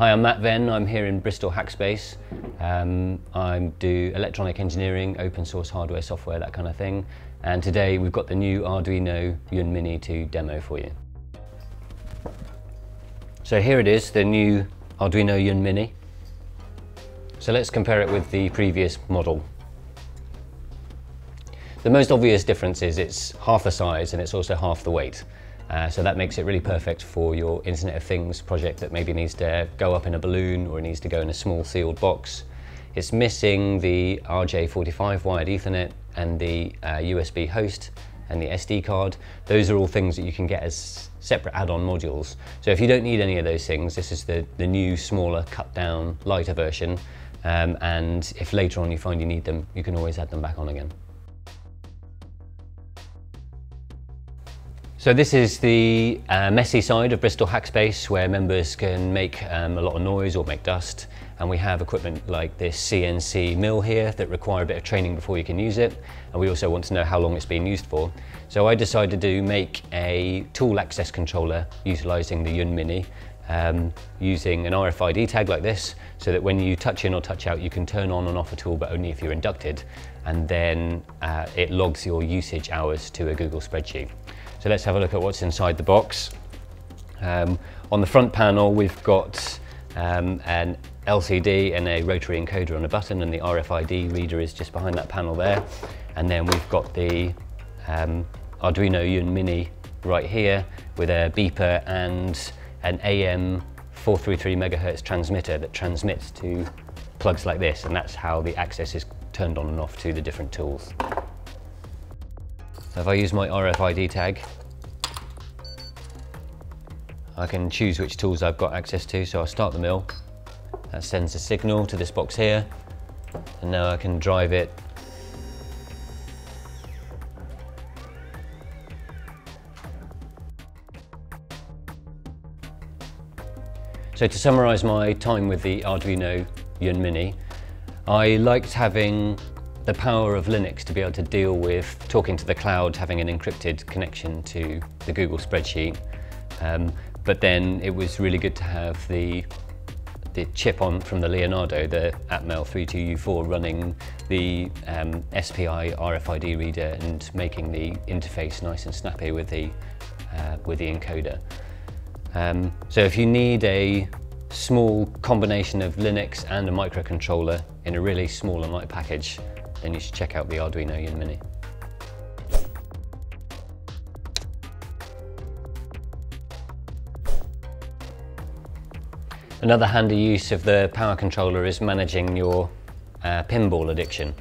Hi, I'm Matt Venn. I'm here in Bristol Hackspace. Um, I do electronic engineering, open source hardware, software, that kind of thing. And today we've got the new Arduino Yun Mini to demo for you. So here it is, the new Arduino Yun Mini. So let's compare it with the previous model. The most obvious difference is it's half the size and it's also half the weight. Uh, so that makes it really perfect for your Internet of Things project that maybe needs to go up in a balloon or it needs to go in a small sealed box. It's missing the RJ45 wired Ethernet and the uh, USB host and the SD card. Those are all things that you can get as separate add-on modules. So if you don't need any of those things, this is the, the new, smaller, cut down, lighter version. Um, and if later on you find you need them, you can always add them back on again. So this is the uh, messy side of Bristol Hackspace where members can make um, a lot of noise or make dust and we have equipment like this CNC mill here that require a bit of training before you can use it and we also want to know how long it's been used for. So I decided to make a tool access controller utilising the Yun Mini um, using an RFID tag like this so that when you touch in or touch out you can turn on and off a tool but only if you're inducted and then uh, it logs your usage hours to a Google spreadsheet. So let's have a look at what's inside the box. Um, on the front panel, we've got um, an LCD and a rotary encoder on a button and the RFID reader is just behind that panel there. And then we've got the um, Arduino Yun Mini right here with a beeper and an AM 433 megahertz transmitter that transmits to plugs like this and that's how the access is turned on and off to the different tools. If I use my RFID tag, I can choose which tools I've got access to. So I'll start the mill, that sends a signal to this box here, and now I can drive it So to summarise my time with the Arduino Yun Mini, I liked having the power of Linux to be able to deal with talking to the cloud, having an encrypted connection to the Google spreadsheet. Um, but then it was really good to have the the chip on from the Leonardo, the Atmel 32U4 running the um, SPI RFID reader and making the interface nice and snappy with the, uh, with the encoder. Um, so if you need a small combination of Linux and a microcontroller in a really small and light package, then you should check out the Arduino Yun Mini. Another handy use of the power controller is managing your uh, pinball addiction.